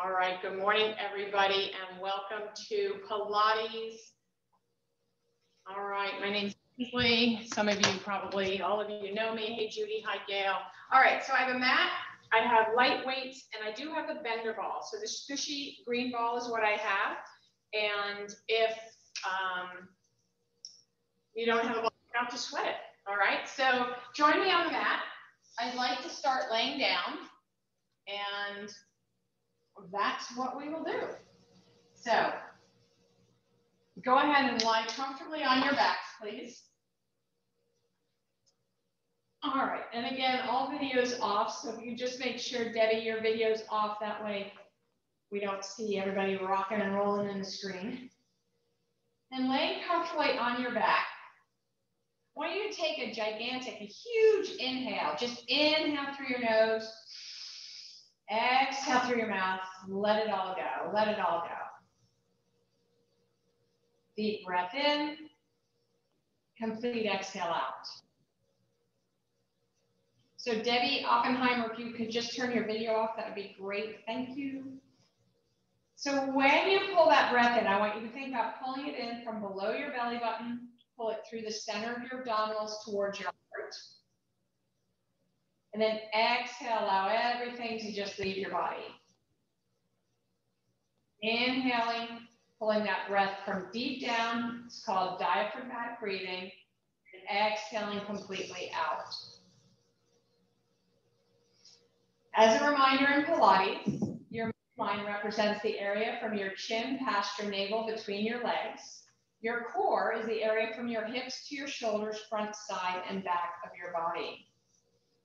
All right, good morning, everybody, and welcome to Pilates. All right, my name's Ainsley. Some of you probably, all of you know me. Hey, Judy. Hi, Gail. All right, so I have a mat. I have light weights, and I do have the bender ball. So the squishy green ball is what I have. And if um, you don't have a ball, you have to sweat it. All right, so join me on the mat. I'd like to start laying down, and that's what we will do. So go ahead and lie comfortably on your backs, please. All right, and again, all videos off, so if you just make sure, Debbie, your video's off, that way we don't see everybody rocking and rolling in the screen. And laying comfortably on your back, I want you to take a gigantic, a huge inhale. Just inhale through your nose. Exhale through your mouth. Let it all go. Let it all go. Deep breath in. Complete exhale out. So Debbie Oppenheimer, if you could just turn your video off, that would be great. Thank you. So when you pull that breath in, I want you to think about pulling it in from below your belly button pull it through the center of your abdominals towards your. And then exhale, allow everything to just leave your body. Inhaling, pulling that breath from deep down. It's called diaphragmatic breathing. And exhaling completely out. As a reminder in Pilates, your line represents the area from your chin past your navel between your legs. Your core is the area from your hips to your shoulders, front, side, and back of your body.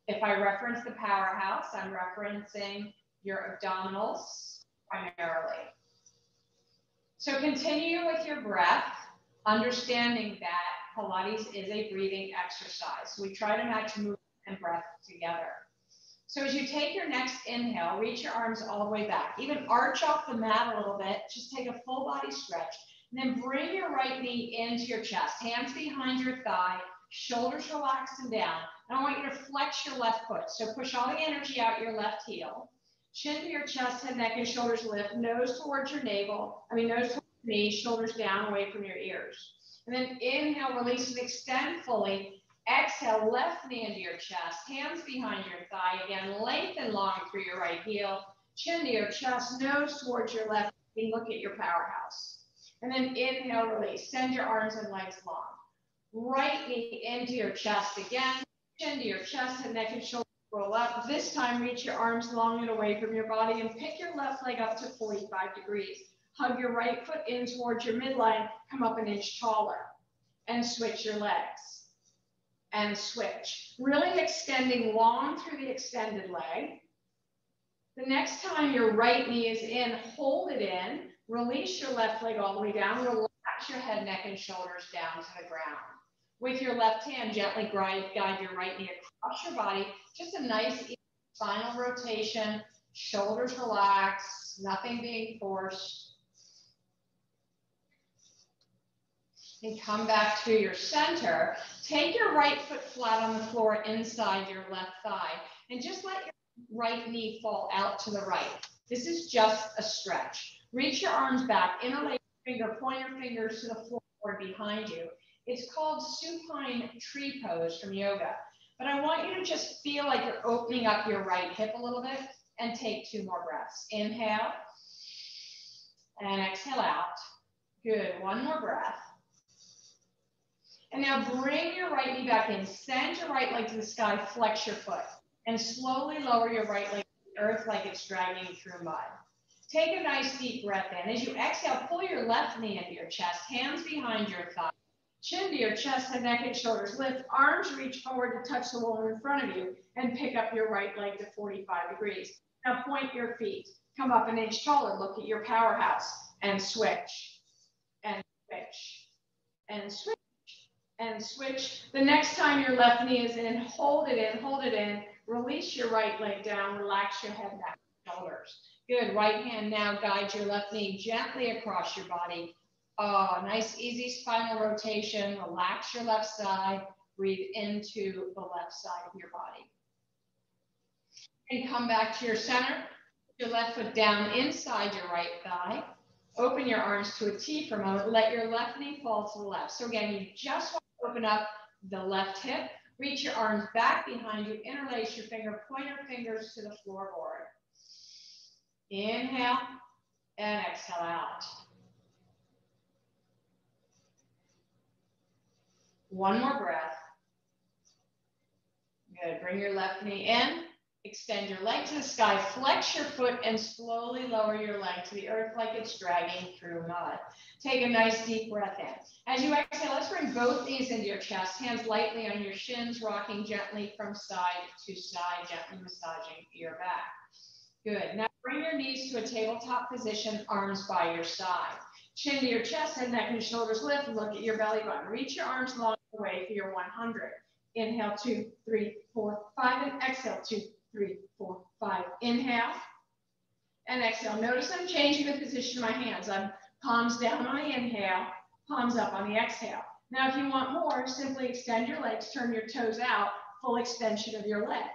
If I reference the powerhouse, I'm referencing your abdominals primarily. So continue with your breath, understanding that Pilates is a breathing exercise. We try to match movement and breath together. So as you take your next inhale, reach your arms all the way back. Even arch off the mat a little bit. Just take a full body stretch. And then bring your right knee into your chest, hands behind your thigh, shoulders relaxed and down. I want you to flex your left foot. So push all the energy out your left heel. Chin to your chest, head, neck, and shoulders lift. Nose towards your navel. I mean, nose towards your knees, shoulders down away from your ears. And then inhale, release and extend fully. Exhale, left knee into your chest, hands behind your thigh. Again, lengthen long through your right heel. Chin to your chest, nose towards your left knee. Look at your powerhouse. And then inhale, release. Send your arms and legs long. Right knee into your chest again. Chin to your chest and neck and shoulders roll up. This time, reach your arms long and away from your body and pick your left leg up to 45 degrees. Hug your right foot in towards your midline. Come up an inch taller. And switch your legs. And switch. Really extending long through the extended leg. The next time your right knee is in, hold it in Release your left leg all the way down. Relax your head, neck, and shoulders down to the ground. With your left hand, gently guide, guide your right knee across your body. Just a nice spinal rotation. Shoulders relaxed, nothing being forced. And come back to your center. Take your right foot flat on the floor inside your left thigh. And just let your right knee fall out to the right. This is just a stretch. Reach your arms back, interlace your finger, point your fingers to the floor behind you. It's called supine tree pose from yoga. But I want you to just feel like you're opening up your right hip a little bit and take two more breaths. Inhale and exhale out. Good, one more breath. And now bring your right knee back in. Send your right leg to the sky, flex your foot, and slowly lower your right leg to the earth like it's dragging through mud. Take a nice deep breath in. As you exhale, pull your left knee into your chest, hands behind your thigh, chin to your chest, head, neck, and shoulders. Lift, arms reach forward to touch the wall in front of you, and pick up your right leg to 45 degrees. Now point your feet. Come up an inch taller. Look at your powerhouse and switch and switch and switch and switch. The next time your left knee is in, hold it in, hold it in. Release your right leg down. Relax your head, neck, shoulders. Good. Right hand now guide your left knee gently across your body. Oh, nice, easy spinal rotation. Relax your left side. Breathe into the left side of your body. And come back to your center. Your left foot down inside your right thigh. Open your arms to a T for a moment. Let your left knee fall to the left. So again, you just want to open up the left hip. Reach your arms back behind you. Interlace your finger, Point your fingers to the floorboard. Inhale and exhale out. One more breath. Good. Bring your left knee in. Extend your leg to the sky. Flex your foot and slowly lower your leg to the earth like it's dragging through mud. Take a nice deep breath in. As you exhale, let's bring both knees into your chest. Hands lightly on your shins, rocking gently from side to side, gently massaging your back. Good. Now bring your knees to a tabletop position, arms by your side. Chin to your chest, head, neck, and shoulders lift. Look at your belly button. Reach your arms long way for your 100. Inhale, two, three, four, five, and exhale, two, three, four, five. Inhale and exhale. Notice I'm changing the position of my hands. I'm palms down on the inhale, palms up on the exhale. Now, if you want more, simply extend your legs, turn your toes out, full extension of your leg.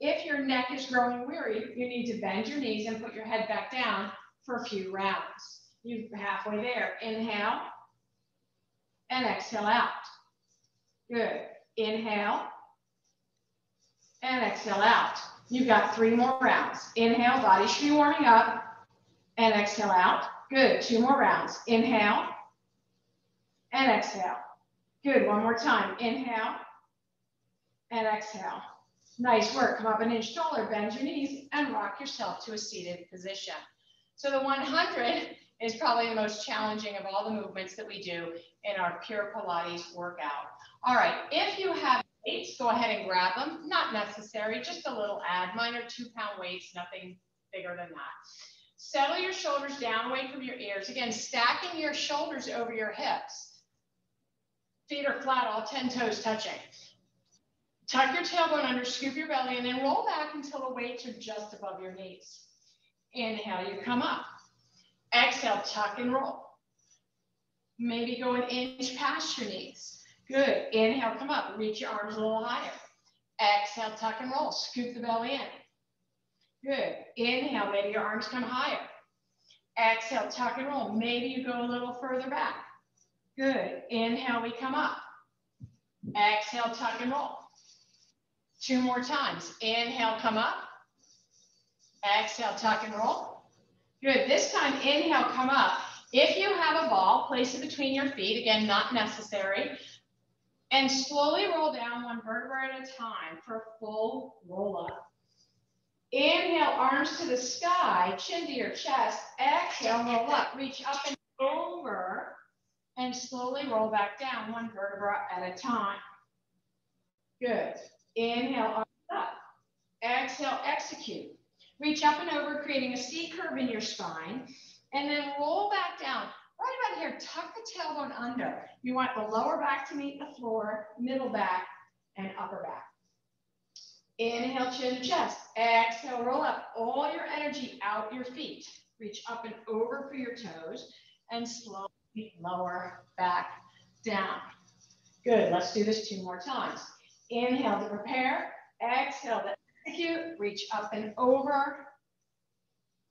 If your neck is growing weary, you need to bend your knees and put your head back down for a few rounds. You're halfway there. Inhale and exhale out. Good. Inhale and exhale out. You've got three more rounds. Inhale, body should be warming up and exhale out. Good. Two more rounds. Inhale and exhale. Good. One more time. Inhale and exhale. Nice work. Come up an inch taller, bend your knees, and rock yourself to a seated position. So the 100 is probably the most challenging of all the movements that we do in our Pure Pilates workout. All right, if you have weights, go ahead and grab them. Not necessary, just a little add. Mine are two pound weights, nothing bigger than that. Settle your shoulders down away from your ears. Again, stacking your shoulders over your hips. Feet are flat, all 10 toes touching. Tuck your tailbone under, scoop your belly, and then roll back until the weights are just above your knees. Inhale, you come up. Exhale, tuck and roll. Maybe go an inch past your knees. Good. Inhale, come up. Reach your arms a little higher. Exhale, tuck and roll. Scoop the belly in. Good. Inhale, maybe your arms come higher. Exhale, tuck and roll. Maybe you go a little further back. Good. Inhale, we come up. Exhale, tuck and roll. Two more times. Inhale, come up. Exhale, tuck and roll. Good. This time, inhale, come up. If you have a ball, place it between your feet. Again, not necessary. And slowly roll down one vertebra at a time for a full roll up. Inhale, arms to the sky, chin to your chest. Exhale, roll up. Reach up and over. And slowly roll back down one vertebra at a time. Good. Inhale, arms up. Exhale, execute. Reach up and over, creating a C curve in your spine. And then roll back down. Right about here, tuck the tailbone under. You want the lower back to meet the floor, middle back, and upper back. Inhale, chin to chest. Exhale, roll up. All your energy out your feet. Reach up and over for your toes. And slowly lower back down. Good. Let's do this two more times. Inhale to prepare. Exhale to Reach up and over.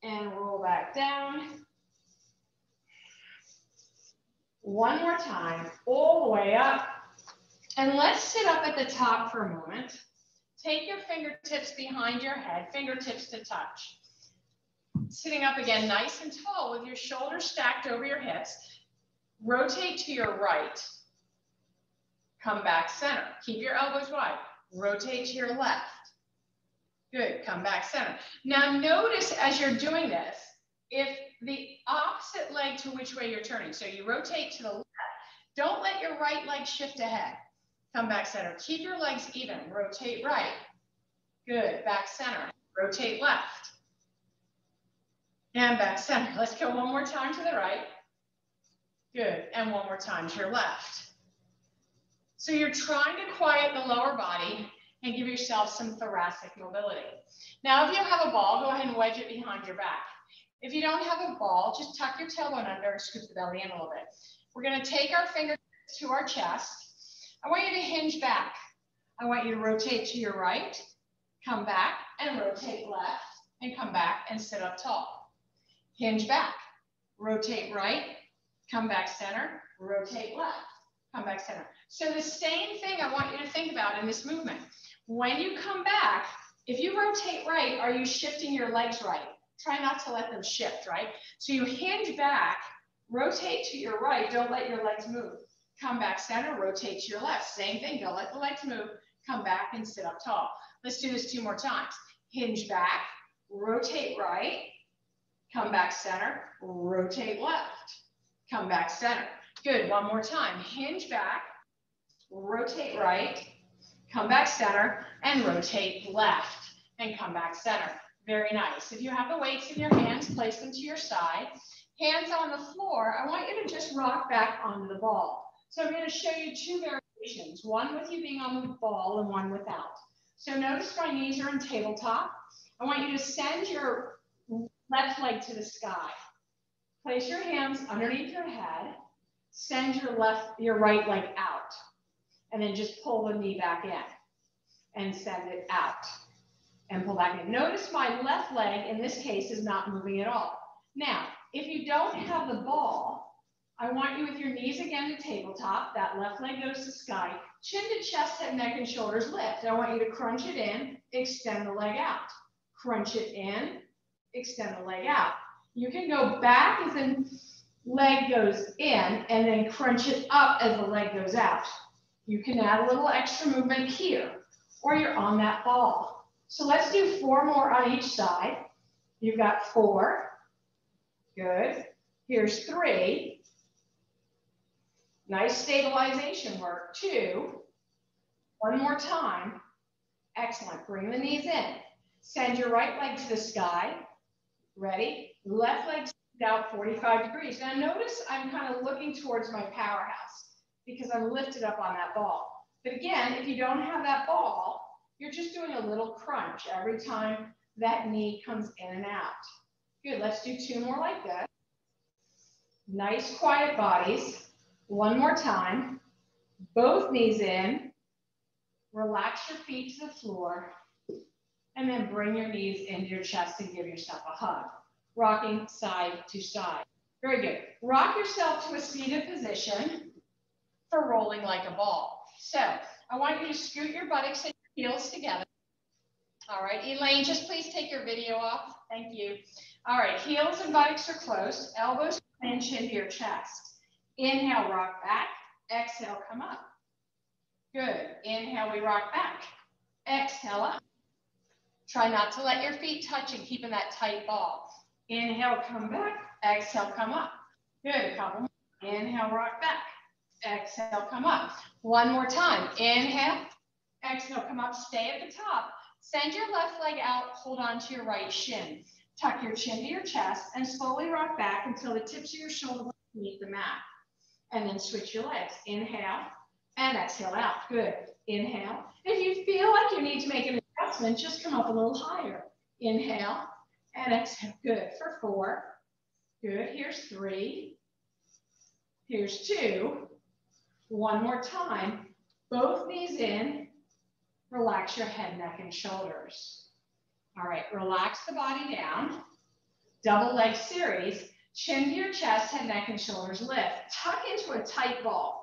And roll back down. One more time, all the way up. And let's sit up at the top for a moment. Take your fingertips behind your head, fingertips to touch. Sitting up again, nice and tall with your shoulders stacked over your hips. Rotate to your right. Come back center. Keep your elbows wide. Rotate to your left. Good, come back center. Now notice as you're doing this, if the opposite leg to which way you're turning, so you rotate to the left, don't let your right leg shift ahead. Come back center. Keep your legs even. Rotate right. Good. Back center. Rotate left. And back center. Let's go one more time to the right. Good. And one more time to your left. So you're trying to quiet the lower body and give yourself some thoracic mobility. Now, if you have a ball, go ahead and wedge it behind your back. If you don't have a ball, just tuck your tailbone under and scoop the belly in a little bit. We're gonna take our fingers to our chest. I want you to hinge back. I want you to rotate to your right, come back and rotate left, and come back and sit up tall. Hinge back, rotate right, come back center, rotate left, come back center. So the same thing I want you to think about in this movement. When you come back, if you rotate right, are you shifting your legs right? Try not to let them shift, right? So you hinge back, rotate to your right, don't let your legs move. Come back center, rotate to your left. Same thing, don't let the legs move. Come back and sit up tall. Let's do this two more times. Hinge back, rotate right, come back center, rotate left, come back center. Good, one more time. Hinge back, rotate right, come back center, and rotate left, and come back center. Very nice. If you have the weights in your hands, place them to your side. Hands on the floor, I want you to just rock back onto the ball. So I'm going to show you two variations, one with you being on the ball and one without. So notice my knees are in tabletop. I want you to send your left leg to the sky. Place your hands underneath your head. Send your left, your right leg out. And then just pull the knee back in and send it out and pull back in. Notice my left leg in this case is not moving at all. Now, if you don't have the ball, I want you with your knees again to tabletop. That left leg goes to sky. Chin to chest, head, neck, and shoulders lift. I want you to crunch it in, extend the leg out. Crunch it in, extend the leg out. You can go back as the leg goes in and then crunch it up as the leg goes out. You can add a little extra movement here or you're on that ball. So let's do four more on each side. You've got four. Good. Here's three. Nice stabilization work. Two. One more time. Excellent. Bring the knees in. Send your right leg to the sky. Ready? Left leg out 45 degrees. Now notice I'm kind of looking towards my powerhouse because I'm lifted up on that ball. But again, if you don't have that ball, you're just doing a little crunch every time that knee comes in and out. Good, let's do two more like this. Nice quiet bodies. One more time. Both knees in. Relax your feet to the floor. And then bring your knees into your chest and give yourself a hug. Rocking side to side. Very good. Rock yourself to a seated position for rolling like a ball. So I want you to scoot your buttocks and your heels together. All right, Elaine, just please take your video off. Thank you. All right, heels and buttocks are closed. Elbows pinch into your chest. Inhale, rock back. Exhale, come up. Good. Inhale, we rock back. Exhale up. Try not to let your feet touch and keeping that tight ball. Inhale, come back. Exhale, come up. Good. Couple more. Inhale, rock back. Exhale, come up. One more time. Inhale. Exhale, come up. Stay at the top. Send your left leg out. Hold on to your right shin. Tuck your chin to your chest and slowly rock back until the tips of your shoulders meet the mat and then switch your legs. Inhale and exhale out. Good. Inhale. If you feel like you need to make an adjustment, just come up a little higher. Inhale and exhale. Good. For four. Good. Here's three. Here's two. One more time. Both knees in. Relax your head, neck, and shoulders. All right. Relax the body down. Double leg series. Chin to your chest, head, neck, and shoulders lift. Tuck into a tight ball.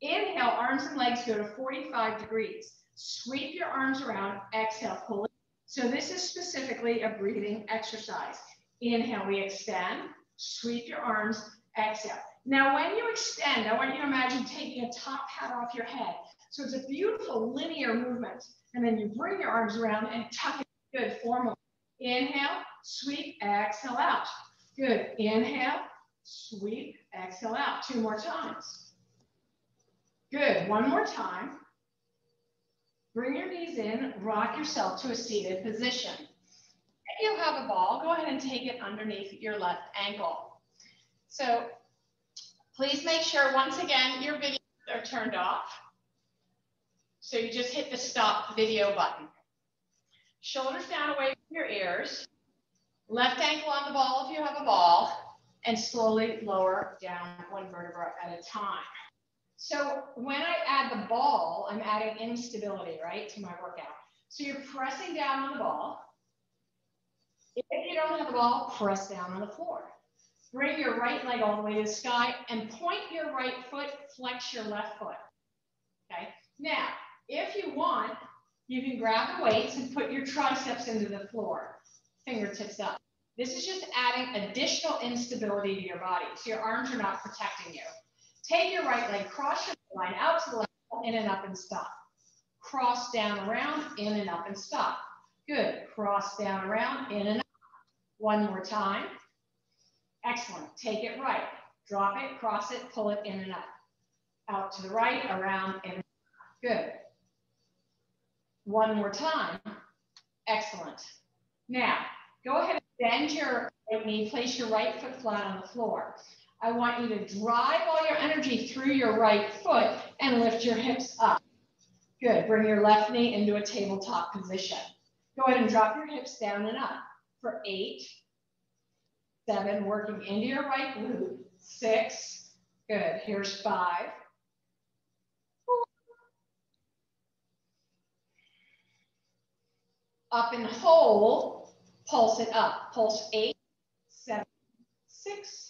Inhale, arms and legs go to 45 degrees. Sweep your arms around. Exhale, pull. So this is specifically a breathing exercise. Inhale, we extend. Sweep your arms. Exhale. Now, when you extend, I want you to imagine taking a top hat off your head. So it's a beautiful linear movement. And then you bring your arms around and tuck it. Good, formal. Inhale, sweep, exhale out. Good. Inhale, sweep, exhale out. Two more times. Good. One more time. Bring your knees in, rock yourself to a seated position. If you have a ball, go ahead and take it underneath your left ankle. So please make sure, once again, your videos are turned off. So you just hit the stop video button. Shoulders down away from your ears. Left ankle on the ball if you have a ball, and slowly lower down one vertebra at a time. So when I add the ball, I'm adding instability, right, to my workout. So you're pressing down on the ball. If you don't have it ball, press down on the floor. Bring your right leg all the way to the sky and point your right foot, flex your left foot. Okay. Now, if you want, you can grab the weights and put your triceps into the floor, fingertips up. This is just adding additional instability to your body. So your arms are not protecting you. Take your right leg, cross your line out to the left, in and up and stop. Cross down around, in and up and stop. Good. Cross down around, in and up. One more time. Excellent. Take it right. Drop it, cross it, pull it in and up. Out to the right, around, and good. One more time. Excellent. Now, go ahead and bend your right knee, place your right foot flat on the floor. I want you to drive all your energy through your right foot and lift your hips up. Good. Bring your left knee into a tabletop position. Go ahead and drop your hips down and up for eight, seven, working into your right glute, six, good. Here's five, up and hold, pulse it up, pulse eight, seven, six,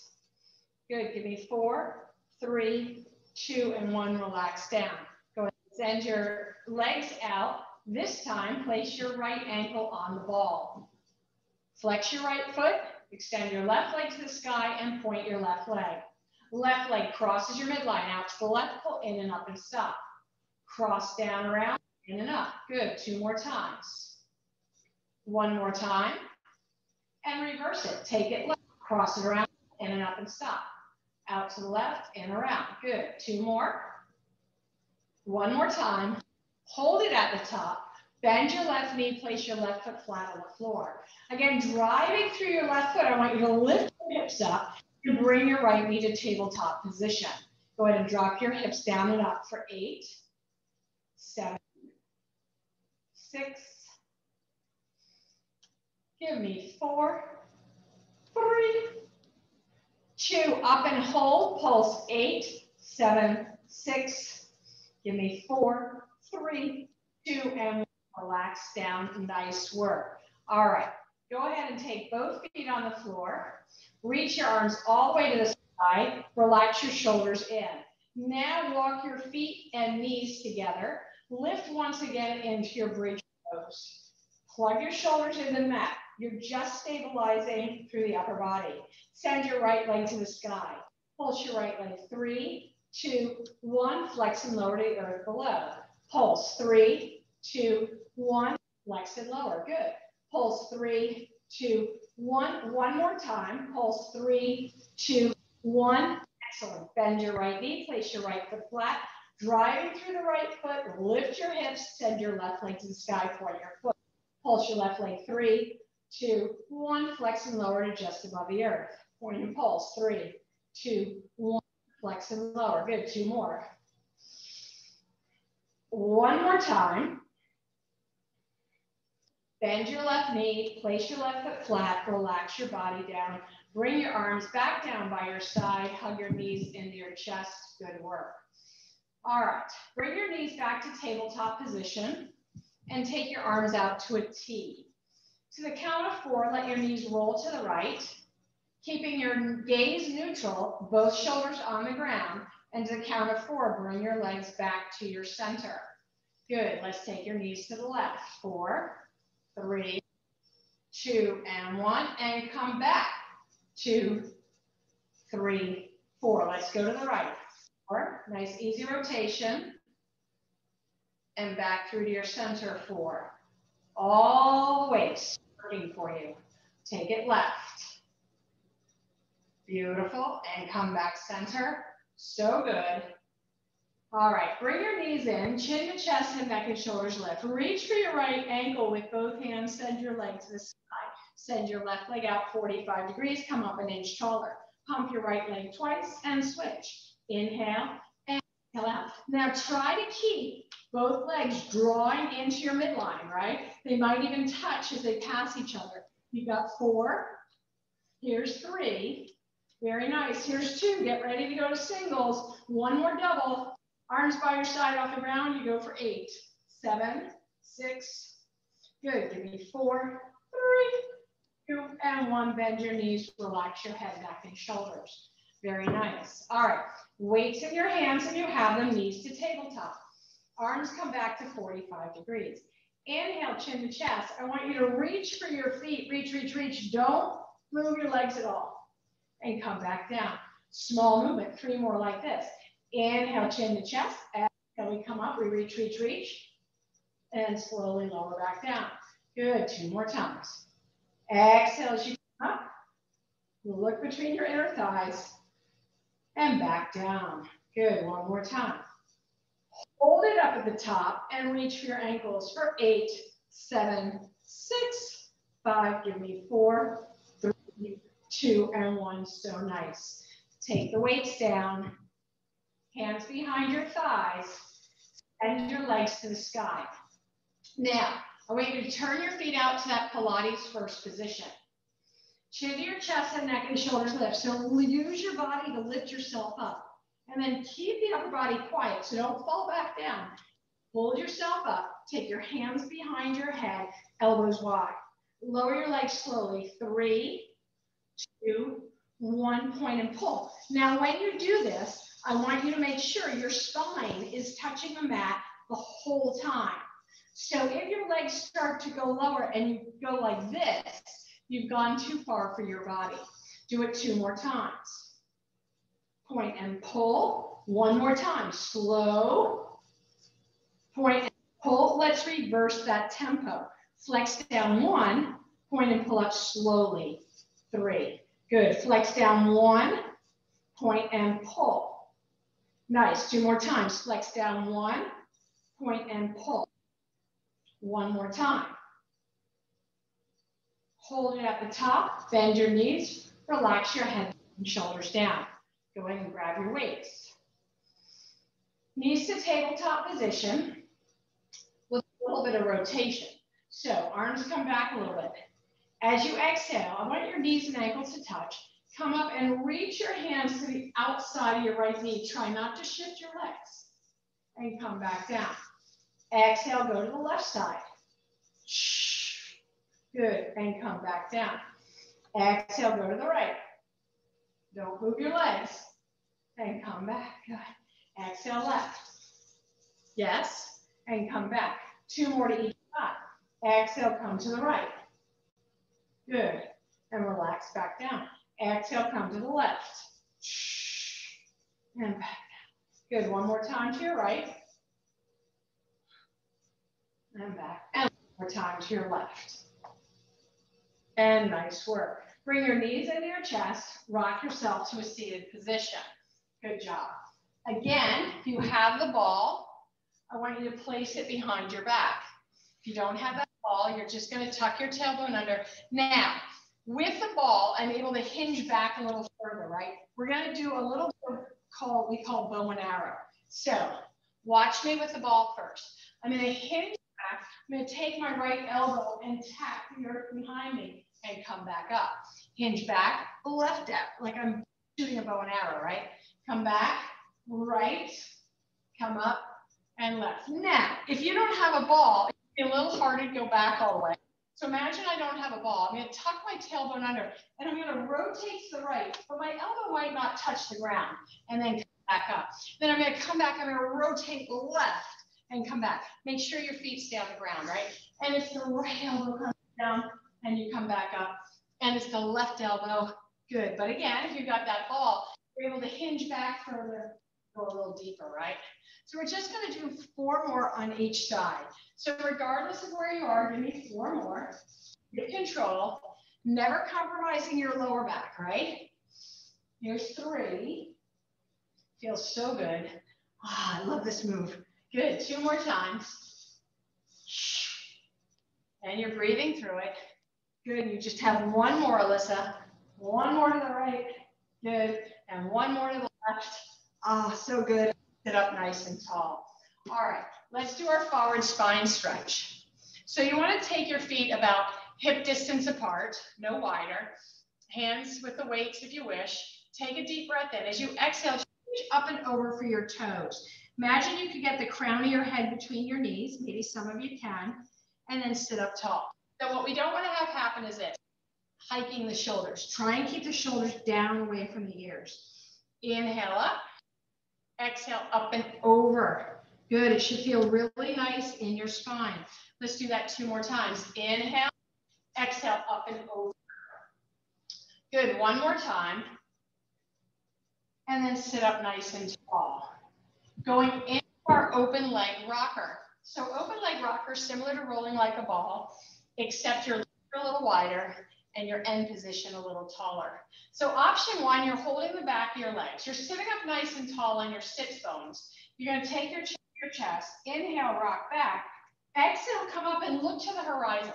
good. Give me four, three, two, and one, relax down. Go ahead send your legs out. This time, place your right ankle on the ball. Flex your right foot, extend your left leg to the sky, and point your left leg. Left leg crosses your midline out to the left, pull in and up and stop. Cross down around, in and up. Good, two more times. One more time. And reverse it. Take it left, cross it around, in and up and stop. Out to the left and around. Good, two more. One more time. Hold it at the top. Bend your left knee, place your left foot flat on the floor. Again, driving through your left foot, I want you to lift your hips up and bring your right knee to tabletop position. Go ahead and drop your hips down and up for eight, seven, six, give me four, three, two, up and hold, pulse eight, seven, six, give me four, three, two, and relax down. Nice work. All right. Go ahead and take both feet on the floor. Reach your arms all the way to the side. Relax your shoulders in. Now walk your feet and knees together. Lift once again into your bridge pose. Plug your shoulders into the mat. You're just stabilizing through the upper body. Send your right leg to the sky. Pulse your right leg. Three, two, one. Flex and lower to the earth below. Pulse. Three, two, one. Flex and lower. Good. Pulse three, two, one. One more time. Pulse three, two, one. Excellent. Bend your right knee. Place your right foot flat. Driving through the right foot. Lift your hips. Send your left leg to the sky. Point your foot. Pulse your left leg. Three, two, one. Flex and lower to just above the earth. Point and pulse. Three, two, one. Flex and lower. Good. Two more. One more time. Bend your left knee, place your left foot flat, relax your body down. Bring your arms back down by your side, hug your knees into your chest. Good work. All right, bring your knees back to tabletop position and take your arms out to a T. To the count of four, let your knees roll to the right, keeping your gaze neutral, both shoulders on the ground. And to the count of four, bring your legs back to your center. Good, let's take your knees to the left. Four, three, two, and one, and come back. Two, three, four. Let's go to the right. Four, nice easy rotation. And back through to your center, four. All the way, working for you. Take it left. Beautiful, and come back center. So good. All right, bring your knees in, chin to chest and neck and shoulders lift. Reach for your right ankle with both hands, send your leg to the side. Send your left leg out 45 degrees, come up an inch taller. Pump your right leg twice and switch. Inhale out. Now try to keep both legs drawing into your midline, right? They might even touch as they pass each other. You've got four, here's three. Very nice, here's two. Get ready to go to singles. One more double, Arms by your side off the ground, you go for eight, seven, six, good. Give me four, three, two, and one. Bend your knees, relax your head, back, and shoulders. Very nice. All right, weights in your hands and you have them, knees to tabletop. Arms come back to 45 degrees. Inhale, chin to chest. I want you to reach for your feet. Reach, reach, reach. Don't move your legs at all. And come back down. Small movement, three more like this. Inhale, chin to chest. Exhale, we come up, we reach, reach, reach. And slowly lower back down. Good, two more times. Exhale as you come up. Look between your inner thighs. And back down. Good, one more time. Hold it up at the top and reach for your ankles for eight, seven, six, five, give me four, three, two, and one. So nice. Take the weights down, hands behind your thighs, and your legs to the sky. Now, I want you to turn your feet out to that Pilates first position. Chin to your chest and neck and shoulders lift. So use your body to lift yourself up. And then keep the upper body quiet. So don't fall back down. Hold yourself up. Take your hands behind your head, elbows wide. Lower your legs slowly. Three, two, one point and pull. Now, when you do this, I want you to make sure your spine is touching the mat the whole time. So if your legs start to go lower and you go like this, you've gone too far for your body. Do it two more times point and pull. One more time, slow, point and pull. Let's reverse that tempo. Flex down one, point and pull up slowly. Three, good. Flex down one, point and pull. Nice, two more times. Flex down one, point and pull. One more time. Hold it at the top, bend your knees, relax your head and shoulders down. Go ahead and grab your weights. Knees to tabletop position with a little bit of rotation. So arms come back a little bit. As you exhale, I want your knees and ankles to touch. Come up and reach your hands to the outside of your right knee. Try not to shift your legs. And come back down. Exhale, go to the left side. Good, and come back down. Exhale, go to the right. Don't move your legs. And come back. Good. Exhale left. Yes. And come back. Two more to each side. Exhale, come to the right. Good. And relax back down. Exhale, come to the left. And back down. Good. One more time to your right. And back. And one more time to your left. And nice work. Bring your knees into your chest, rock yourself to a seated position. Good job. Again, if you have the ball, I want you to place it behind your back. If you don't have that ball, you're just gonna tuck your tailbone under. Now, with the ball, I'm able to hinge back a little further, right? We're gonna do a little call we call bow and arrow. So watch me with the ball first. I'm gonna hinge I'm gonna take my right elbow and tap the earth behind me and come back up. Hinge back, left out, like I'm shooting a bow and arrow, right? Come back, right, come up, and left. Now, if you don't have a ball, it's a little harder to go back all the way. So imagine I don't have a ball. I'm gonna tuck my tailbone under and I'm gonna rotate to the right, but my elbow might not touch the ground and then come back up. Then I'm gonna come back, I'm gonna rotate left and come back. Make sure your feet stay on the ground, right? And if the right elbow comes down, and you come back up. And it's the left elbow. Good. But again, if you've got that ball, you're able to hinge back further, go a little deeper, right? So we're just going to do four more on each side. So regardless of where you are, give me four more. Get control. Never compromising your lower back, right? Here's three. Feels so good. Ah, I love this move. Good. Two more times. And you're breathing through it. Good. You just have one more, Alyssa. One more to the right. Good. And one more to the left. Ah, oh, so good. Sit up nice and tall. All right. Let's do our forward spine stretch. So you want to take your feet about hip distance apart, no wider. Hands with the weights if you wish. Take a deep breath in. As you exhale, reach up and over for your toes. Imagine you could get the crown of your head between your knees. Maybe some of you can. And then sit up tall. So what we don't want to have happen is this. hiking the shoulders. Try and keep the shoulders down away from the ears. Inhale up, exhale up and over. Good, it should feel really nice in your spine. Let's do that two more times. Inhale, exhale up and over. Good, one more time. And then sit up nice and tall. Going into our open leg rocker. So open leg rocker, similar to rolling like a ball, except you're a little wider and your end position a little taller. So option one, you're holding the back of your legs. You're sitting up nice and tall on your sits bones. You're gonna take your, your chest, inhale, rock back, exhale, come up and look to the horizon.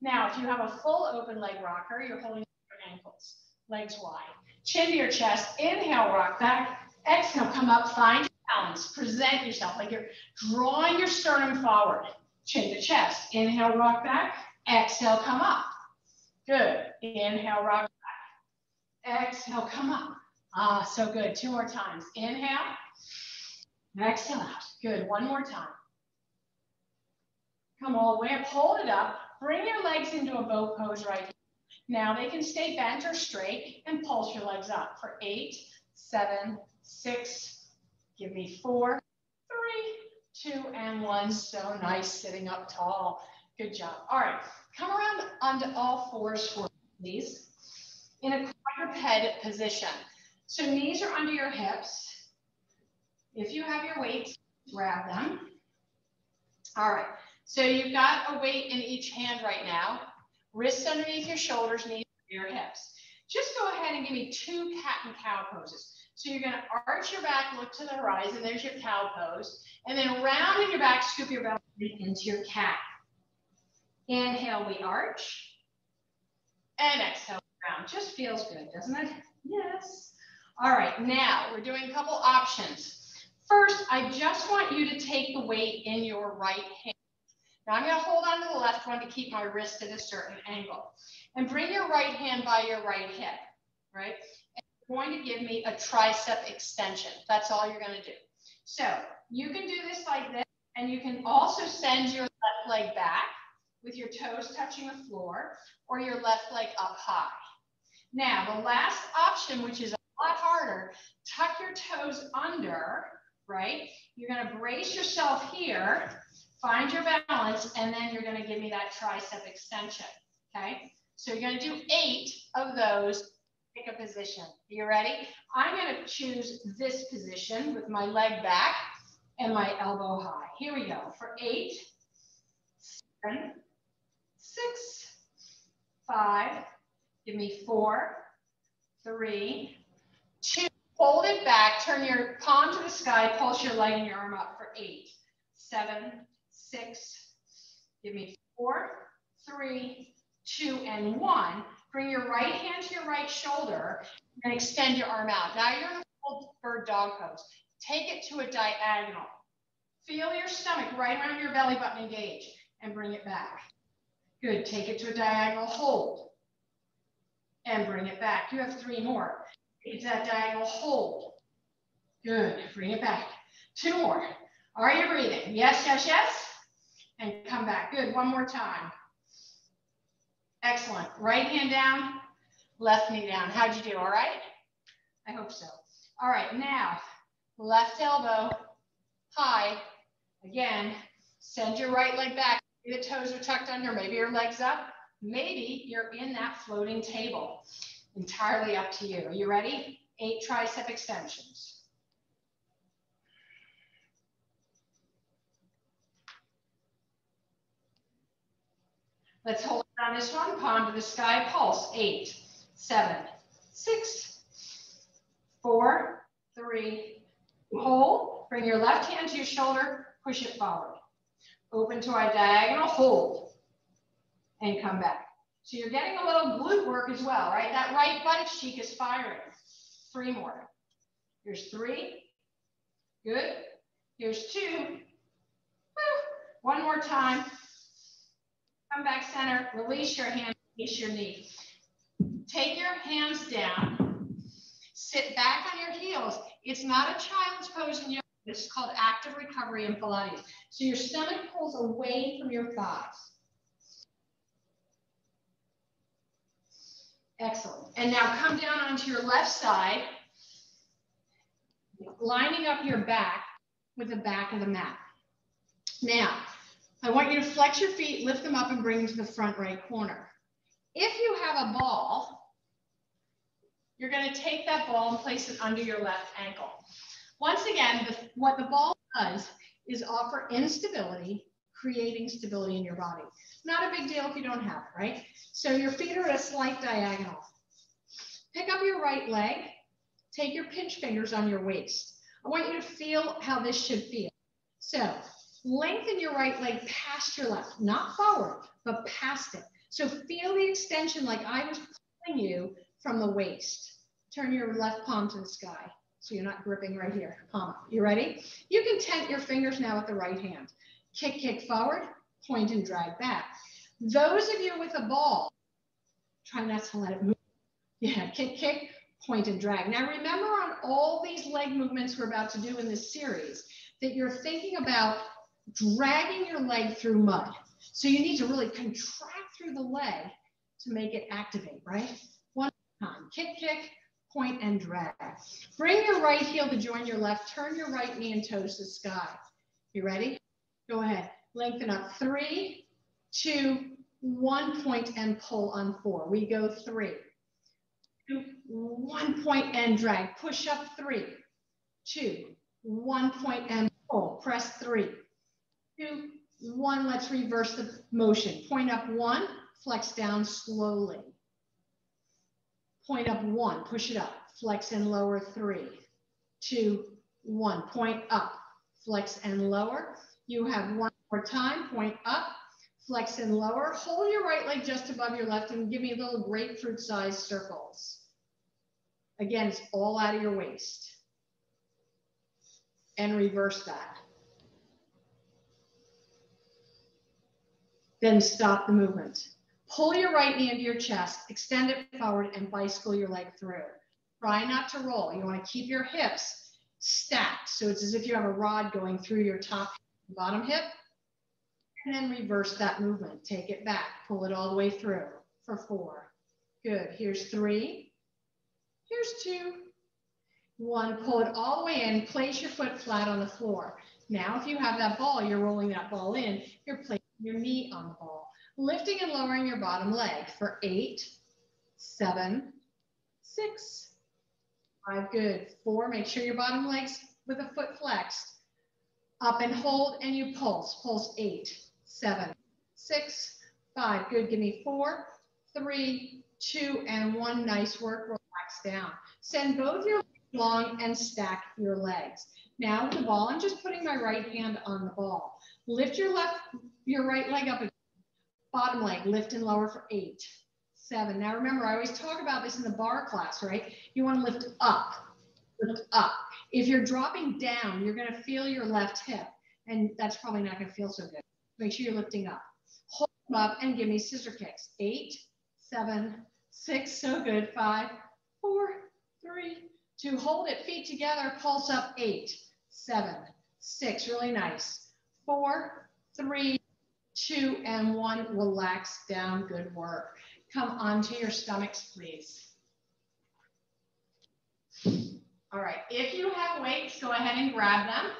Now, if you have a full open leg rocker, you're holding your ankles, legs wide. Chin to your chest, inhale, rock back, exhale, come up, find balance, present yourself like you're drawing your sternum forward. Chin to chest, inhale, rock back, exhale, come up. Good. Inhale, rock back. Exhale, come up. Ah, so good. Two more times. Inhale. Exhale out. Good. One more time. Come all the way up. Hold it up. Bring your legs into a boat pose right here. Now they can stay bent or straight and pulse your legs up for eight, seven, six, give me four, three, two, and one. So nice sitting up tall. Good job. All right. Come around onto all fours for these in a quadruped position. So knees are under your hips. If you have your weights, grab them. All right, so you've got a weight in each hand right now. Wrists underneath your shoulders, knees under your hips. Just go ahead and give me two cat and cow poses. So you're gonna arch your back, look to the horizon, there's your cow pose, and then round in your back, scoop your belly into your cat. Inhale, we arch. And exhale, round. Just feels good, doesn't it? Yes. All right, now we're doing a couple options. First, I just want you to take the weight in your right hand. Now I'm going to hold on to the left one to keep my wrist at a certain angle. And bring your right hand by your right hip, right? Going to give me a tricep extension. That's all you're going to do. So you can do this like this, and you can also send your left leg back with your toes touching the floor or your left leg up high. Now, the last option, which is a lot harder, tuck your toes under, right? You're gonna brace yourself here, find your balance, and then you're gonna give me that tricep extension, okay? So you're gonna do eight of those, pick a position. You ready? I'm gonna choose this position with my leg back and my elbow high. Here we go, for eight, seven, six, five, give me four, three, two, hold it back, turn your palm to the sky, pulse your leg and your arm up for eight, seven, six, give me four, three, two, and one. Bring your right hand to your right shoulder and extend your arm out. Now you're in a full bird dog pose. Take it to a diagonal. Feel your stomach right around your belly button engage and bring it back. Good, take it to a diagonal hold and bring it back. You have three more. It's that diagonal hold. Good, bring it back. Two more. Are you breathing? Yes, yes, yes. And come back. Good, one more time. Excellent. Right hand down, left knee down. How'd you do, all right? I hope so. All right, now, left elbow high. Again, send your right leg back Maybe the toes are tucked under, maybe your legs up, maybe you're in that floating table. Entirely up to you. Are you ready? Eight tricep extensions. Let's hold on this one, palm to the sky, pulse. Eight, seven, six, four, three, hold. Bring your left hand to your shoulder, push it forward. Open to our diagonal, hold, and come back. So you're getting a little glute work as well, right? That right butt cheek is firing. Three more. Here's three. Good. Here's two. One more time. Come back center. Release your hand. Release your knee. Take your hands down. Sit back on your heels. It's not a child's pose in yoga. This is called active recovery in Pilates. So your stomach pulls away from your thighs. Excellent. And now come down onto your left side, lining up your back with the back of the mat. Now, I want you to flex your feet, lift them up and bring them to the front right corner. If you have a ball, you're gonna take that ball and place it under your left ankle. Once again, the, what the ball does is offer instability, creating stability in your body. Not a big deal if you don't have it, right? So your feet are at a slight diagonal. Pick up your right leg, take your pinch fingers on your waist. I want you to feel how this should feel. So lengthen your right leg past your left, not forward, but past it. So feel the extension like I was pulling you from the waist. Turn your left palm to the sky. So you're not gripping right here, palm. You ready? You can tent your fingers now with the right hand. Kick, kick forward, point and drag back. Those of you with a ball, try not to let it move. Yeah, kick, kick, point and drag. Now remember on all these leg movements we're about to do in this series, that you're thinking about dragging your leg through mud. So you need to really contract through the leg to make it activate, right? One time, kick, kick, point and drag. Bring your right heel to join your left, turn your right knee and toes to sky. You ready? Go ahead. Lengthen up. Three, two, one point and pull on four. We go three, two, one point and drag. Push up three, two, one point and pull. Press three, two, one. Let's reverse the motion. Point up one, flex down slowly. Point up one, push it up. Flex and lower three, two, one. Point up, flex and lower. You have one more time, point up, flex and lower. Hold your right leg just above your left and give me little grapefruit sized circles. Again, it's all out of your waist. And reverse that. Then stop the movement. Pull your right knee into your chest, extend it forward and bicycle your leg through. Try not to roll. You wanna keep your hips stacked. So it's as if you have a rod going through your top bottom hip. And then reverse that movement. Take it back, pull it all the way through for four. Good, here's three. Here's two. One, pull it all the way in, place your foot flat on the floor. Now, if you have that ball, you're rolling that ball in, you're placing your knee on the ball lifting and lowering your bottom leg for eight, seven, six, five, good. Four, make sure your bottom leg's with a foot flexed. Up and hold and you pulse. Pulse eight, seven, six, five. Good. Give me four, three, two, and one. Nice work. Relax down. Send both your legs long and stack your legs. Now the ball, I'm just putting my right hand on the ball. Lift your left, your right leg up Bottom leg, lift and lower for eight, seven. Now remember, I always talk about this in the barre class, right? You want to lift up, lift up. If you're dropping down, you're to feel your left hip, and that's probably not to feel so good. Make sure you're lifting up. Hold up and give me scissor kicks. Eight, seven, six, so good. Five, four, three, two. Hold it, feet together, pulse up. Eight, seven, six, really nice. Four, three, two, and one. Relax down. Good work. Come onto your stomachs, please. All right, if you have weights, go ahead and grab them.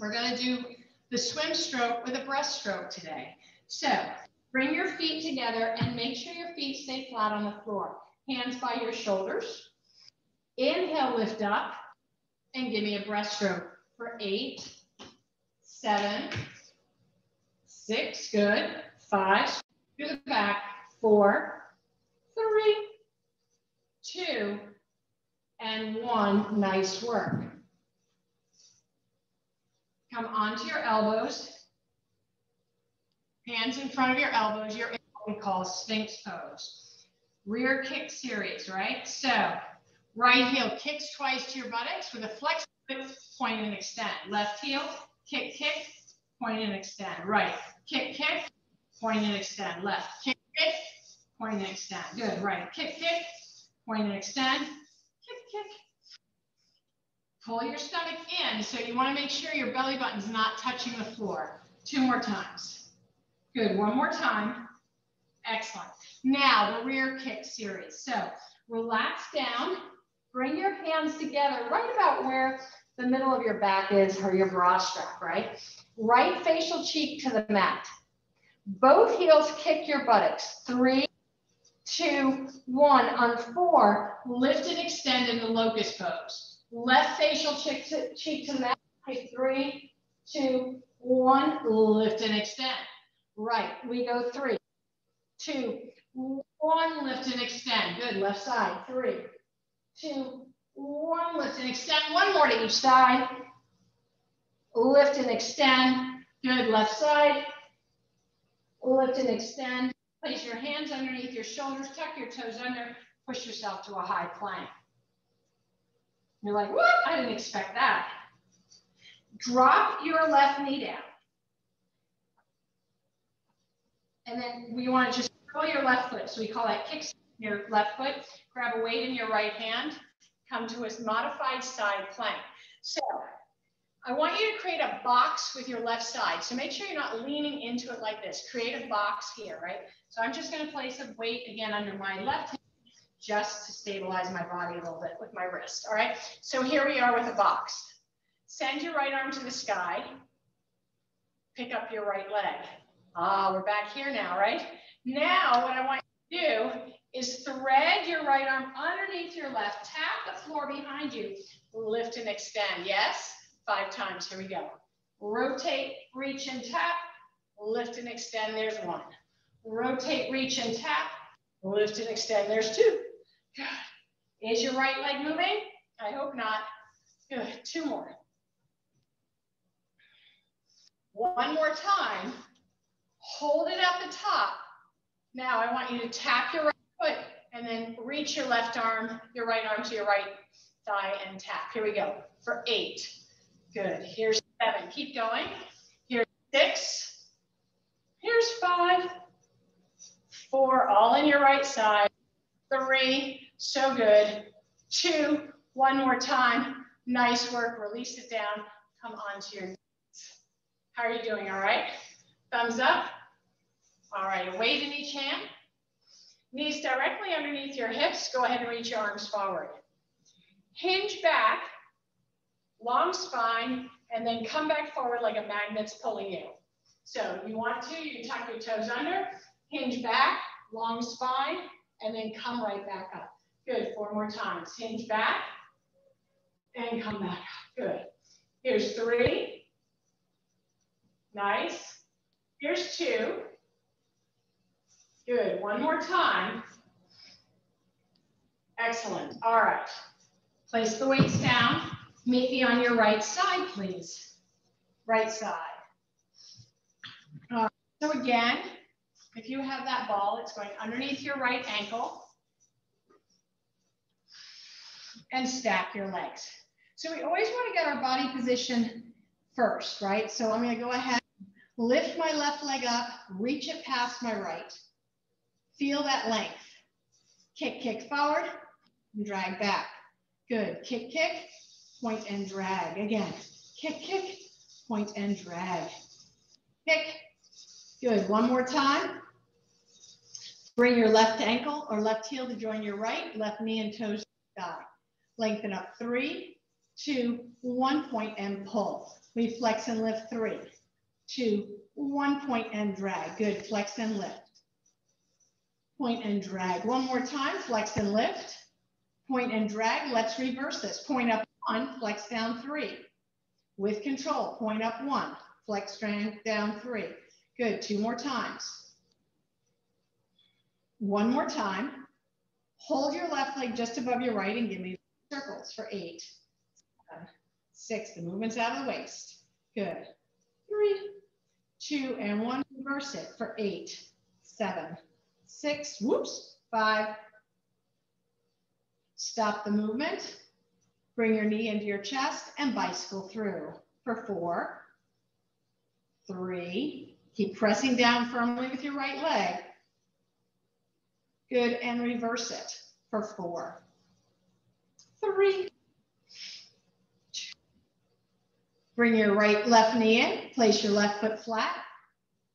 We're gonna do the swim stroke with a breaststroke today. So bring your feet together and make sure your feet stay flat on the floor. Hands by your shoulders. Inhale, lift up, and give me a breaststroke for eight, seven, Six, good. Five, to the back. Four, three, two, and one. Nice work. Come onto your elbows. Hands in front of your elbows. You're in what we call Sphinx pose. Rear kick series, right? So right heel kicks twice to your buttocks with a flex point and extend. Left heel, kick, kick, point and extend. Right, kick, kick, point and extend. Left, kick, kick, point and extend. Good, right, kick, kick, point and extend. Kick, kick. Pull your stomach in. So you wanna make sure your belly button's not touching the floor. Two more times. Good, one more time. Excellent. Now the rear kick series. So relax down, bring your hands together right about where the middle of your back is or your bra strap, right? Right facial cheek to the mat. Both heels kick your buttocks. Three, two, one. On four, lift and extend in the locust pose. Left facial cheek to, cheek to mat. Okay, three, two, one. Lift and extend. Right, we go three, two, one. Lift and extend. Good, left side. Three, two, one. Lift and extend. One more to each side. Lift and extend. Good, left side. Lift and extend. Place your hands underneath your shoulders, tuck your toes under, push yourself to a high plank. You're like, what? I didn't expect that. Drop your left knee down. And then we want to just curl your left foot. So we call that kick your left foot. Grab a weight in your right hand. Come to a modified side plank. So I want you to create a box with your left side. So make sure you're not leaning into it like this. Create a box here, right? So I'm just going to place a weight again under my left hand just to stabilize my body a little bit with my wrist. All right. So here we are with a box. Send your right arm to the sky. Pick up your right leg. Ah, we're back here now, right? Now, what I want you to do is thread your right arm underneath your left, tap the floor behind you, lift and extend. Yes, five times. Here we go. Rotate, reach and tap, lift and extend. There's one. Rotate, reach and tap, lift and extend. There's two. Good. Is your right leg moving? I hope not. Good. Two more. One more time. Hold it at the top. Now I want you to tap your right foot and then reach your left arm, your right arm to your right thigh and tap. Here we go for eight. Good. Here's seven. Keep going. Here's six. Here's five. Four, all in your right side. Three, so good. Two, one more time. Nice work. Release it down. Come onto your knees. How are you doing? All right. Thumbs up. All right, Wave in each hand. Knees directly underneath your hips. Go ahead and reach your arms forward. Hinge back, long spine, and then come back forward like a magnet's pulling you. So you want to, you tuck your toes under, hinge back, long spine, and then come right back up. Good, four more times. Hinge back, and come back up. Good. Here's three. Nice. Here's two. Good. One more time. Excellent. All right. Place the weights down. Meet me on your right side, please. Right side. So again, if you have that ball, it's going underneath your right ankle. And stack your legs. So we always want to get our body position first, right? So I'm going to go ahead, lift my left leg up, reach it past my right. Feel that length. Kick, kick forward, and drag back. Good. Kick, kick, point and drag. Again, kick, kick, point and drag. Kick. Good. One more time. Bring your left ankle or left heel to join your right, left knee and toes to. Lengthen up three, two, one point and pull. We flex and lift three, two, one point and drag. Good. Flex and lift point and drag. One more time, flex and lift, point and drag. Let's reverse this. Point up one, flex down three. With control, point up one, flex down three. Good, two more times. One more time. Hold your left leg just above your right and give me circles for eight, seven, six. The movement's out of the waist. Good. Three, two, and one. Reverse it for eight, seven, six, whoops, five. Stop the movement. Bring your knee into your chest and bicycle through for four, three. Keep pressing down firmly with your right leg. Good, and reverse it for four, three. Bring your right left knee in, place your left foot flat,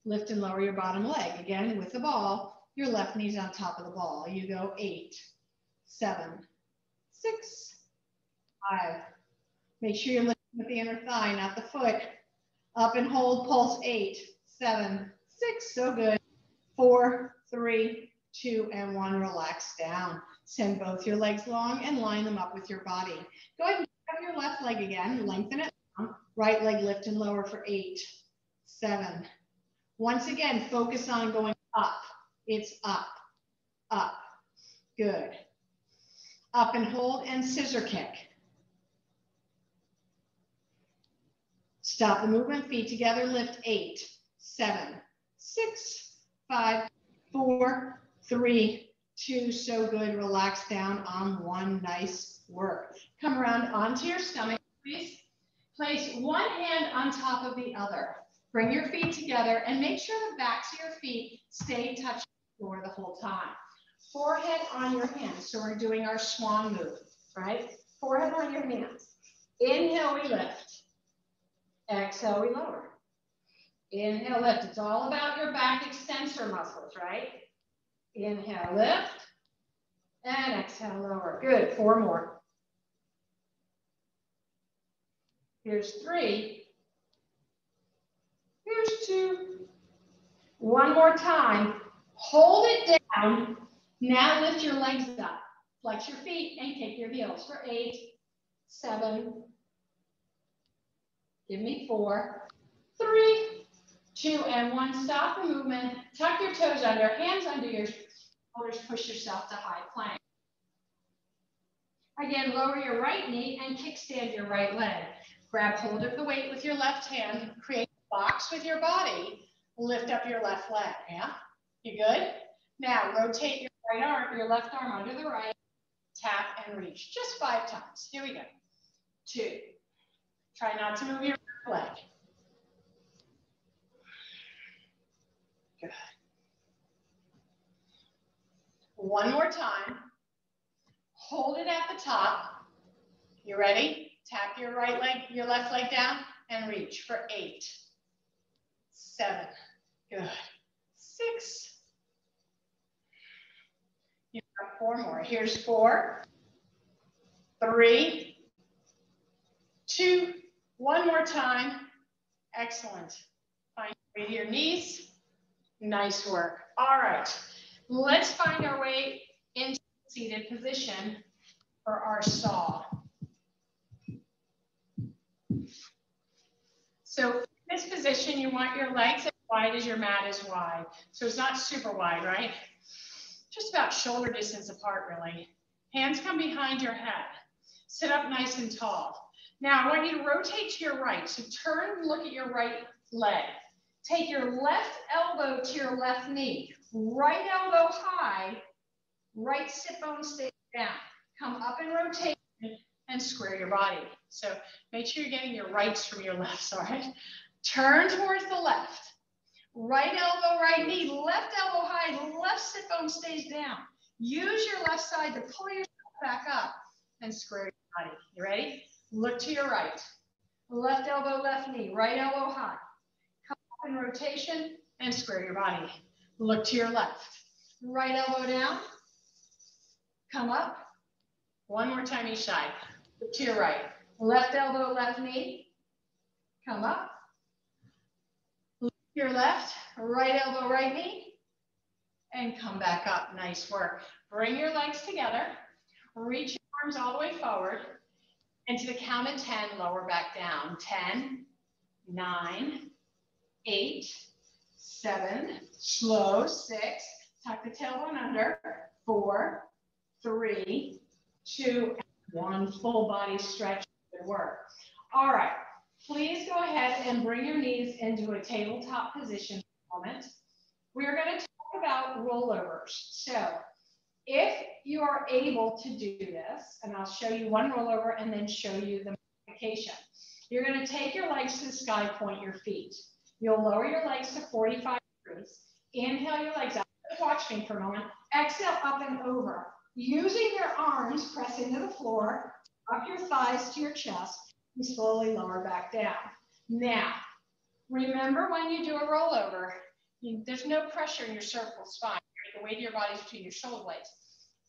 lift and lower your bottom leg again with the ball your left knee's on top of the ball. You go eight, seven, six, five. Make sure you're lifting with the inner thigh, not the foot. Up and hold, pulse eight, seven, six, so good. Four, three, two, and one, relax down. Send both your legs long and line them up with your body. Go ahead and grab your left leg again, lengthen it. Right leg lift and lower for eight, seven. Once again, focus on going up. It's up, up. Good. Up and hold and scissor kick. Stop the movement, feet together, lift eight, seven, six, five, four, three, two. So good. Relax down on one. Nice work. Come around onto your stomach, please. Place one hand on top of the other. Bring your feet together and make sure the backs of your feet stay touching floor the whole time. Forehead on your hands. So we're doing our swan move, right? Forehead on your hands. Inhale, we lift. Exhale, we lower. Inhale, lift. It's all about your back extensor muscles, right? Inhale, lift. And exhale, lower. Good. Four more. Here's three. Here's two. One more time. Hold it down. Now lift your legs up. Flex your feet and kick your heels for eight, seven, give me four, three, two, and one. Stop the movement. Tuck your toes under, hands under your shoulders. Push yourself to high plank. Again, lower your right knee and kickstand your right leg. Grab hold of the weight with your left hand, create a box with your body, lift up your left leg, yeah? You good? Now rotate your right arm, your left arm under the right, tap and reach, just five times. Here we go. Two. Try not to move your leg. Good. One more time. Hold it at the top. You ready? Tap your right leg, your left leg down and reach for eight, seven, good, six. You have four more. Here's four, three, two, one more time. Excellent. Find your knees. Nice work. All right. Let's find our way into seated position for our saw. So in this position, you want your legs as wide as your mat is wide. So it's not super wide, right? Just about shoulder distance apart, really. Hands come behind your head. Sit up nice and tall. Now, I want you to rotate to your right. So turn look at your right leg. Take your left elbow to your left knee. Right elbow high, right sit bone stays down. Come up and rotate and square your body. So make sure you're getting your rights from your lefts, all right? Turn towards the left. Right elbow, right knee, left elbow high, left sit bone stays down. Use your left side to pull yourself back up and square your body. You ready? Look to your right. Left elbow, left knee, right elbow high. Come up in rotation and square your body. Look to your left. Right elbow down. Come up. One more time each side. Look to your right. Left elbow, left knee. Come up. Your left. Right elbow, right knee. And come back up. Nice work. Bring your legs together. Reach your arms all the way forward. And to the count of 10, lower back down. 10, 9, 8, 7, slow, 6, tuck the tailbone under, 4, 3, 2, one full body stretch. Good work. All right. Please go ahead and bring your knees into a tabletop position for a moment. We're going to talk about rollovers. So if you are able to do this, and I'll show you one rollover and then show you the modification. You're going to take your legs to the sky, point your feet. You'll lower your legs to 45 degrees. Inhale your legs up. Watch me for a moment. Exhale up and over. Using your arms, press into the floor, up your thighs to your chest, and slowly lower back down. Now, remember when you do a rollover, you, there's no pressure in your cervical spine. The weight of your body is between your shoulder blades.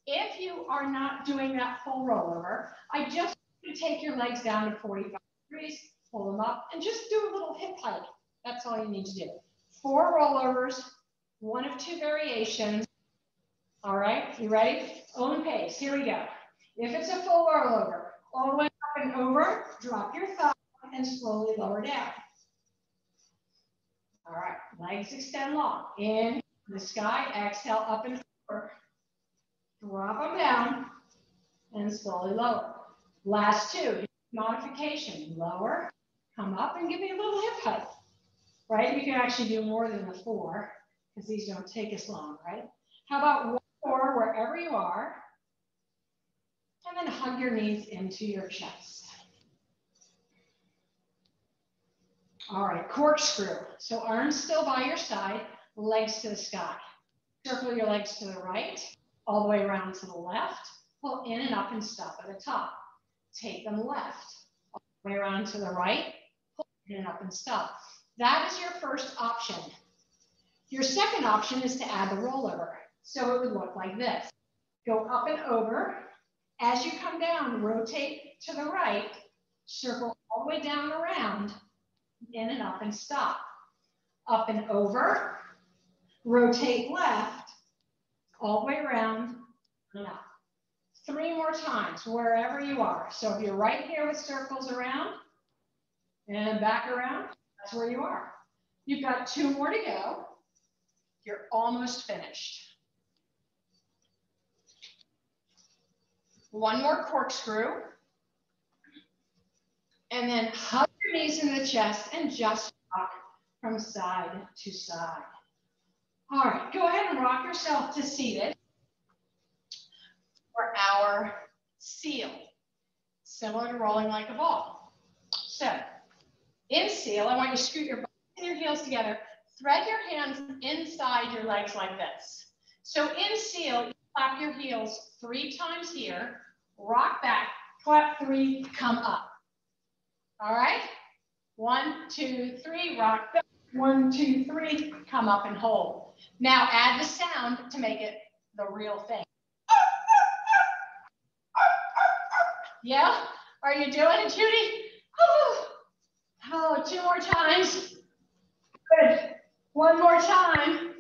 If you are not doing that full rollover, I just want to take your legs down to 45 degrees, pull them up, and just do a little hip hike. That's all you need to do. Four rollovers, one of two variations. All right, you ready? Own pace, here we go. If it's a full rollover, all over, drop your thigh and slowly lower down. All right, legs extend long. In the sky, exhale up and over. Drop them down and slowly lower. Last two, modification. Lower, come up and give me a little hip hike. Right? You can actually do more than the four because these don't take as long, right? How about one more wherever you are? And then hug your knees into your chest. All right, corkscrew. So arms still by your side, legs to the sky. Circle your legs to the right, all the way around to the left. Pull in and up and stop at the top. Take them left, all the way around to the right, pull in and up and stop. That is your first option. Your second option is to add the rollover. So it would look like this. Go up and over. As you come down, rotate to the right, circle all the way down around, in and up and stop. Up and over, rotate left, all the way around and up. Three more times, wherever you are. So if you're right here with circles around and back around, that's where you are. You've got two more to go. You're almost finished. One more corkscrew. And then hug your knees in the chest and just rock from side to side. All right, go ahead and rock yourself to seated for our seal, similar to rolling like a ball. So in seal, I want you to scoot your and your heels together, thread your hands inside your legs like this. So in seal, you clap your heels three times here, rock back, clap three, come up. All right? One, two, three, rock. One, two, three, come up and hold. Now add the sound to make it the real thing. Yeah? Are you doing it, Judy? Oh, two more times. Good. One more time.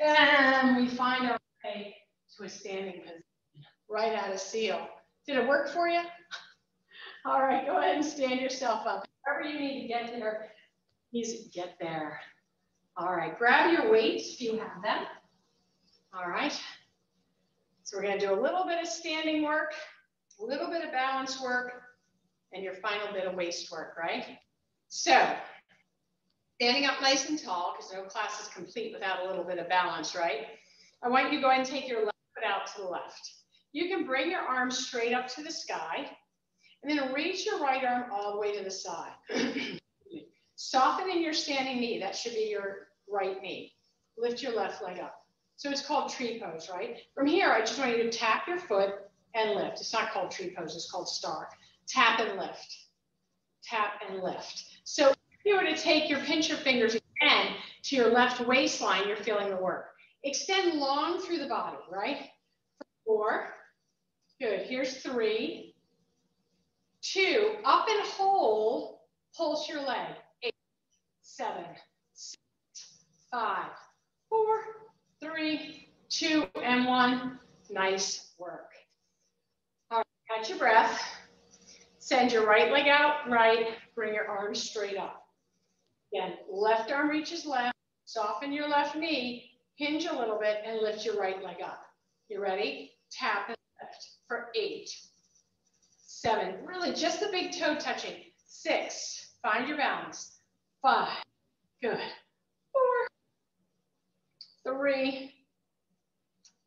And we find our way to a standing position, right out of seal. Did it work for you? All right, go ahead and stand yourself up. Wherever you need to get there, please get there. All right, grab your weights if you have them. All right. So we're gonna do a little bit of standing work, a little bit of balance work, and your final bit of waist work, right? So standing up nice and tall, because no class is complete without a little bit of balance, right? I want you to go ahead and take your left foot out to the left. You can bring your arms straight up to the sky, and then reach your right arm all the way to the side. Soften in your standing knee. That should be your right knee. Lift your left leg up. So it's called tree pose, right? From here, I just want you to tap your foot and lift. It's not called tree pose, it's called star. Tap and lift. Tap and lift. So if you were to take your pinch your fingers again to your left waistline, you're feeling the work. Extend long through the body, right? Four. Good. Here's three two, up and hold, pulse your leg. Eight, seven, six, five, four, three, two, and one. Nice work. All right, catch your breath. Send your right leg out, right, bring your arms straight up. Again, left arm reaches left, soften your left knee, hinge a little bit, and lift your right leg up. You ready? Tap and lift for eight, seven, really just the big toe touching. Six, find your balance. Five, good. Four, three,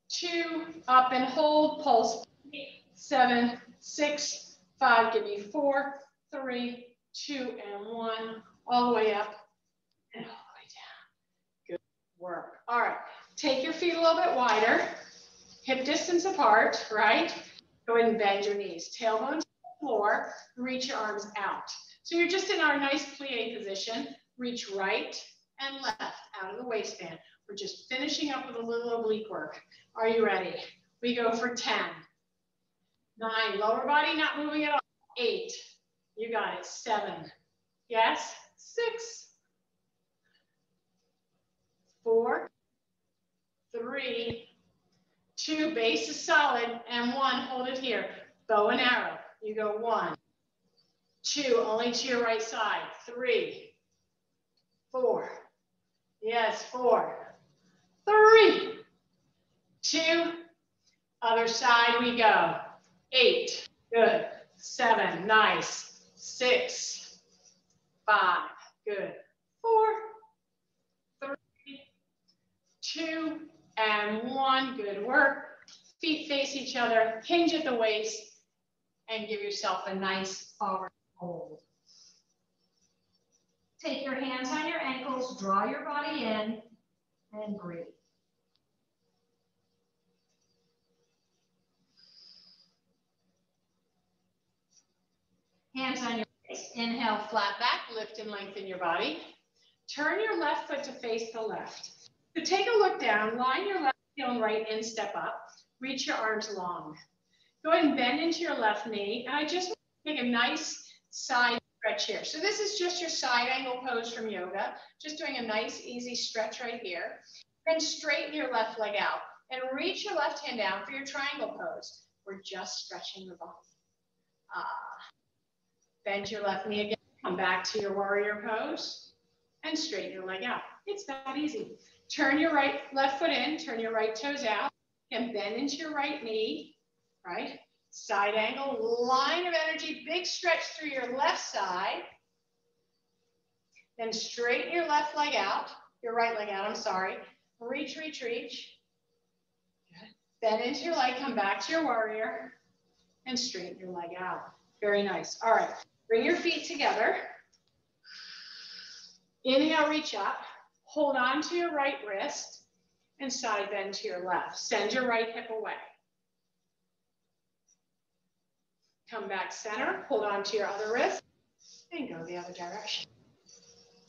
two, up and hold, pulse. Seven, six, five, give me four, three, two, and one, all the way up. And all the way down. Good work. All right, take your feet a little bit wider, hip distance apart, right? Go ahead and bend your knees. Tailbone floor, reach your arms out. So you're just in our nice plie position. Reach right and left out of the waistband. We're just finishing up with a little oblique work. Are you ready? We go for 10. Nine, lower body not moving at all. Eight, you got it. Seven, yes. Six, four, three, two, base is solid, and one, hold it here. Bow and arrow. You go one, two, only to your right side. Three, four, yes, four, three, two, other side we go. Eight, good. Seven, nice. Six, five, good. Four, three, two, and one. Good work. Feet face each other, hinge at the waist, and give yourself a nice forward hold. Take your hands on your ankles, draw your body in, and breathe. Hands on your face. Inhale, flat back, lift and lengthen your body. Turn your left foot to face the left. So take a look down, line your left heel and right instep up. Reach your arms long. Go ahead and bend into your left knee. And I just make a nice side stretch here. So this is just your side angle pose from yoga. Just doing a nice, easy stretch right here. Then straighten your left leg out and reach your left hand down for your triangle pose. We're just stretching the body. Ah. Bend your left knee again. Come back to your warrior pose and straighten your leg out. It's that easy. Turn your right left foot in, turn your right toes out, and bend into your right knee, right? Side angle, line of energy, big stretch through your left side. Then straighten your left leg out, your right leg out, I'm sorry. Reach, reach, reach. Good. Bend into your leg, come back to your warrior, and straighten your leg out. Very nice. All right. Bring your feet together. Inhale, reach up. Hold on to your right wrist and side bend to your left. Send your right hip away. Come back center. Hold on to your other wrist and go the other direction.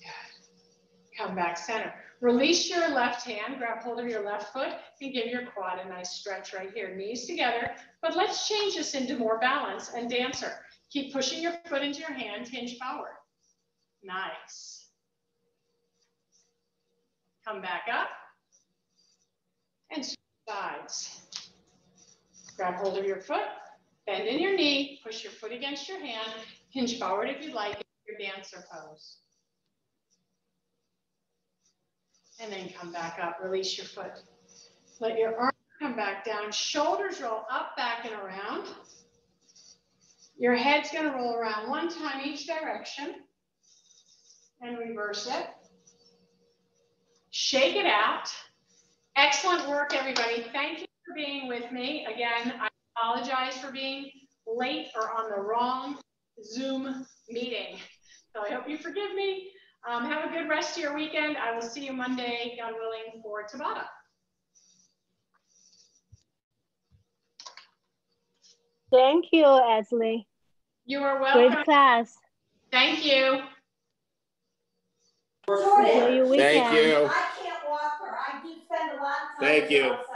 Good. Come back center. Release your left hand, grab hold of your left foot, and give your quad a nice stretch right here. Knees together, but let's change this into more balance and dancer. Keep pushing your foot into your hand, hinge forward. Nice. Come back up and sides. Grab hold of your foot, bend in your knee, push your foot against your hand, hinge forward if you'd like, your dancer pose. And then come back up, release your foot. Let your arm come back down, shoulders roll up, back, and around. Your head's gonna roll around one time each direction and reverse it. Shake it out. Excellent work, everybody. Thank you for being with me. Again, I apologize for being late or on the wrong Zoom meeting. So I hope you forgive me. Um, have a good rest of your weekend. I will see you Monday, God willing, for Tabata. Thank you, Ashley. You are welcome. Great class. Thank you. Enjoy your weekend. Thank you. I can't walk her. I do spend a lot of time. Thank you. outside.